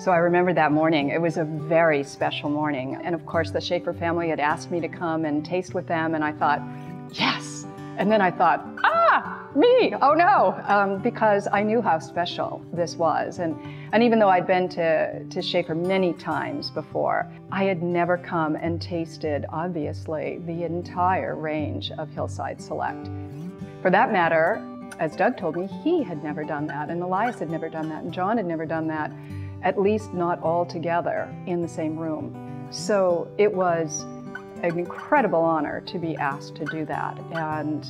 So I remember that morning. It was a very special morning. And of course, the Shafer family had asked me to come and taste with them, and I thought, yes. And then I thought, ah, me, oh no, um, because I knew how special this was. And, and even though I'd been to, to Shafer many times before, I had never come and tasted, obviously, the entire range of Hillside Select. For that matter, as Doug told me, he had never done that, and Elias had never done that, and John had never done that at least not all together in the same room. So it was an incredible honor to be asked to do that. And,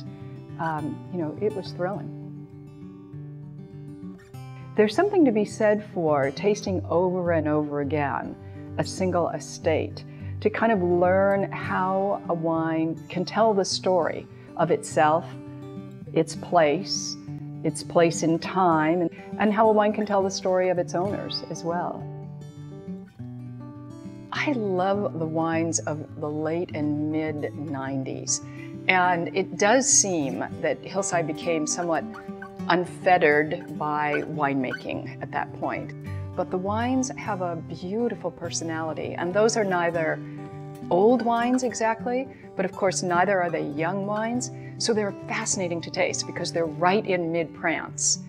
um, you know, it was thrilling. There's something to be said for tasting over and over again a single estate to kind of learn how a wine can tell the story of itself, its place, its place in time, and, how a wine can tell the story of its owners as well. I love the wines of the late and mid 90s. And it does seem that Hillside became somewhat unfettered by winemaking at that point. But the wines have a beautiful personality, and those are neither old wines exactly, but of course neither are they young wines. So they're fascinating to taste because they're right in mid-prance.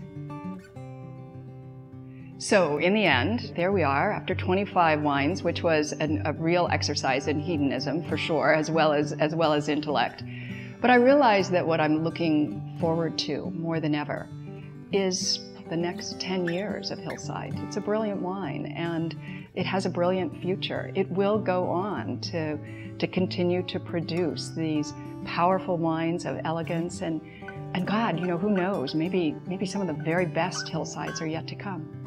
So in the end, there we are after 25 wines, which was an, a real exercise in hedonism for sure, as well as, as well as intellect. But I realized that what I'm looking forward to more than ever is the next 10 years of Hillside. It's a brilliant wine and it has a brilliant future. It will go on to, to continue to produce these powerful wines of elegance and, and God, you know, who knows, maybe, maybe some of the very best hillsides are yet to come.